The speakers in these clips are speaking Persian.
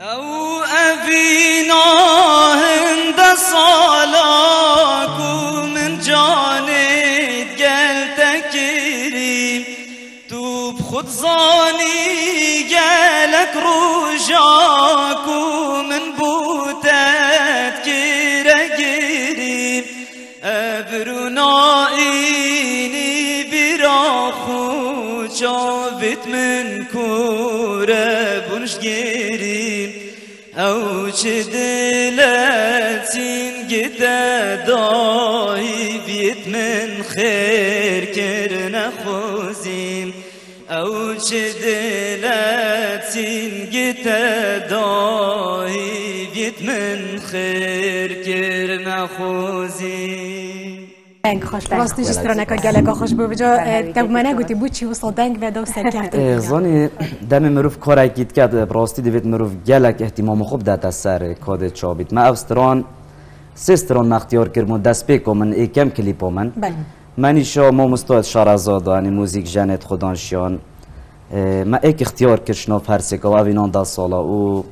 أو أبينا عند صلاك من جاني قال تكريم توب خطزاني قالك رجاك من بوتات كرا قريب أبرنا من کوره بونش گریم او چه دلتین گده دایی بیت من خیر کر نخوزیم. او چه دلتین گده دایی بیت من خیر کر نخوزیم. دنگ خوش راستش استرانکا گلکا خوش بو بجا دو منه گوتی بود چی وصل دنگ و دو سر کرد زانی دم مروف کار اکید کرد. راستی دوید مروف گلک احتمام خوب داد سر کاد چابید ما سه استران مختیار کردم دست پیکو من ایکم کلیپو من. بله. منی شا ما مستاد شارزاد یعنی موزیک جنت خدانشیان. ما ایک اختیار کرشنا فرسکا و اوینان دا سالا و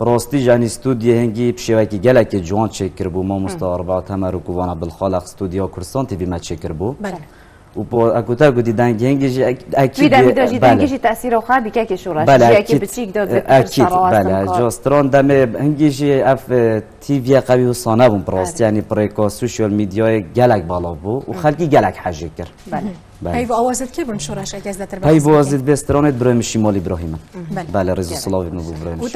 راستی جانی استودیو هنگی پشیوکی گلک جوان چکر بو ما مستار با تمرو کووانا بالخالق استودیو کرسان تیوی ما چکر بو بله. و با اکوتا گودی دنگ هنگی اکید ویدا ویدا جی دنگی تاثیر خو بی که شورش بله جی که اکید بچیک داد؟ اکید بله جاستران دم هنگی اف تیوی قوی و سانه بون پراست یعنی پریکا سوشیال میدیای گلک بالا بو و خلقی گلک حجه کر بله. هی و آوازت که بون شورش؟ اگه از دتر هی بوازید به استرانت برایم شیمال ابراهیم بله. بله رضا سلاوی ابن ابراهیم و